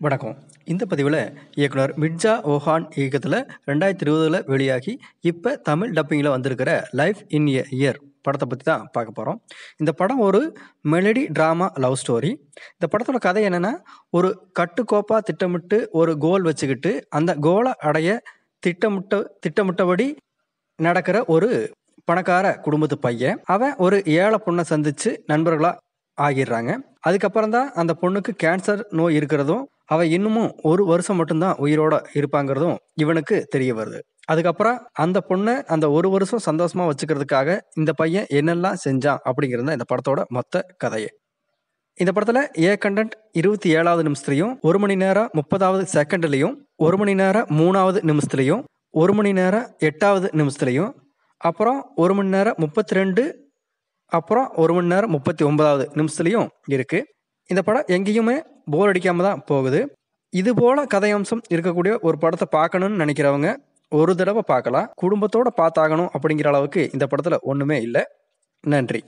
வணக்கம். இந்த பதிவில் இயக்குனர் மிர்ஜா ஓஹான் இயக்கத்தில் ரெண்டாயிரத்தி இருபதில் வெளியாகி இப்போ தமிழ் டப்பிங்கில் வந்திருக்கிற லைஃப் இன் எ இயர் படத்தை பற்றி தான் பார்க்க போகிறோம் இந்த படம் ஒரு மெலடி ட்ராமா லவ் ஸ்டோரி இந்த படத்தோட கதை என்னென்னா ஒரு கட்டுக்கோப்பாக திட்டமிட்டு ஒரு கோல் வச்சுக்கிட்டு அந்த கோலை அடைய திட்டமிட்ட திட்டமிட்டபடி நடக்கிற ஒரு பணக்கார குடும்பத்து பையன் அவன் ஒரு ஏழை பொண்ணை சந்தித்து நண்பர்களாக ஆகிடுறாங்க. அதுக்கப்புறம் தான் அந்த பொண்ணுக்கு கேன்சர் நோய் இருக்கிறதும் அவள் இன்னமும் ஒரு வருஷம் மட்டும்தான் உயிரோட இருப்பாங்கிறதும் இவனுக்கு தெரிய வருது. அதுக்கப்புறம் அந்த பொண்ணை அந்த ஒரு வருஷம் சந்தோஷமா வச்சுக்கிறதுக்காக இந்த பையன் என்னெல்லாம் செஞ்சான் அப்படிங்கிறது இந்த படத்தோட மொத்த கதையை. இந்த படத்தில் ஏ கண்டென்ட் இருபத்தி ஏழாவது நிமிஷத்துலையும் ஒரு மணி நேரம் முப்பதாவது செகண்ட்லையும் ஒரு மணி நேரம் மூணாவது நிமிஷத்துலையும் ஒரு மணி நேரம் எட்டாவது நிமிஷத்துலையும் அப்புறம் ஒரு மணி நேரம் முப்பத்தி ரெண்டு அப்புறம் ஒரு மணி நேரம் முப்பத்தி ஒன்பதாவது நிமிஷத்துலையும் இருக்குது இந்த படம் எங்கேயுமே போர் அடிக்காமல் தான் போகுது. இது போல கதையம்சம் இருக்கக்கூடிய ஒரு படத்தை பார்க்கணும்னு நினைக்கிறவங்க ஒரு தடவை பார்க்கலாம். குடும்பத்தோட பார்த்தாகணும் அப்படிங்கிற அளவுக்கு இந்த படத்தில் ஒன்றுமே இல்லை. நன்றி.